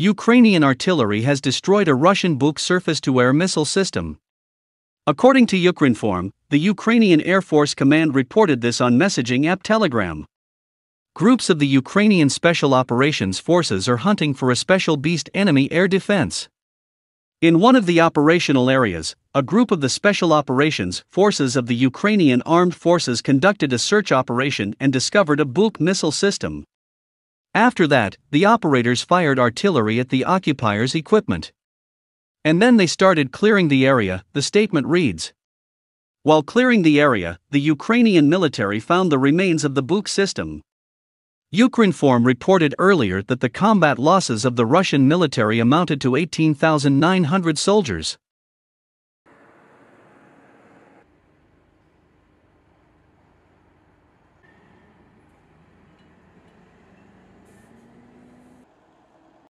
Ukrainian artillery has destroyed a Russian Buk surface to air missile system. According to Ukrinform, the Ukrainian Air Force Command reported this on messaging app Telegram. Groups of the Ukrainian Special Operations Forces are hunting for a special beast enemy air defense. In one of the operational areas, a group of the Special Operations Forces of the Ukrainian Armed Forces conducted a search operation and discovered a Buk missile system. After that, the operators fired artillery at the occupiers' equipment. And then they started clearing the area, the statement reads. While clearing the area, the Ukrainian military found the remains of the Buk system. Ukrinform reported earlier that the combat losses of the Russian military amounted to 18,900 soldiers.